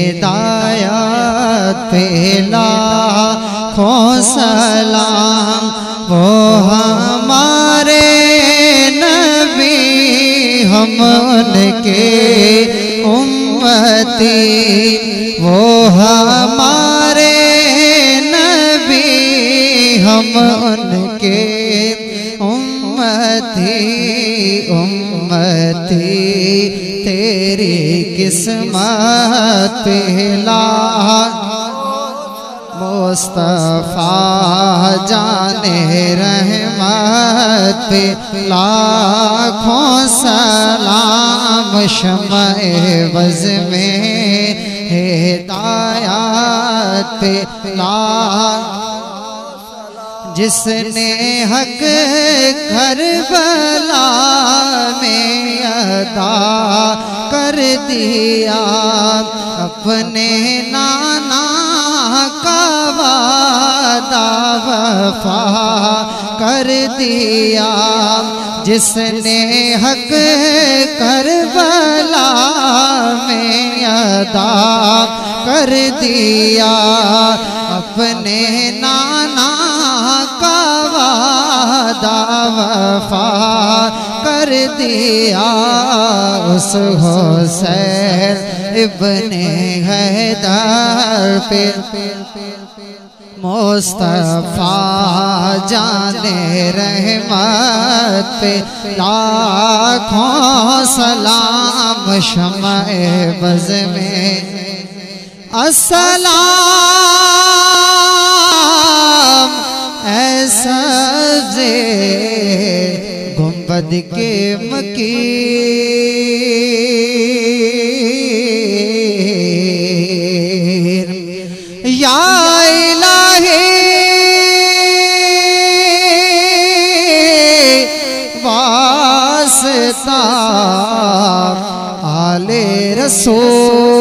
हिदायत पेला सलाम वो हमारे नबी, हम उनके उम्मती, वो हमारे नबी, हम उनके उम्मती उम्मती, तेरी किस्मत पहला मुस्तफ़ा जाने रहमत, लाखों सलाम शमए बज में हिदायत पे जिसने हक घर बला दिया, अपने नाना का वादा वफा कर दिया। जिसने हक कर बला में अदा कर दिया, अपने नाना दिया उस हुसैन इब्ने हैदर पे। मुस्तफ़ा जाने रहमत पे। लाखों सलाम शमए बज में अस्सलाम, ऐसा जे गुंबद के मकीर या इलाही वास्ता आले रसूल।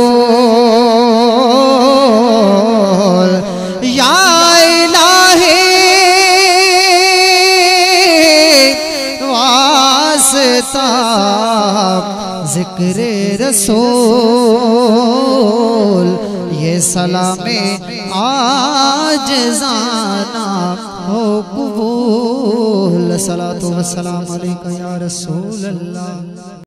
जिक्र रसूल ये सलामे आज जाना हो कबूल सलातो वसलाम अलैका या रसूल अल्लाह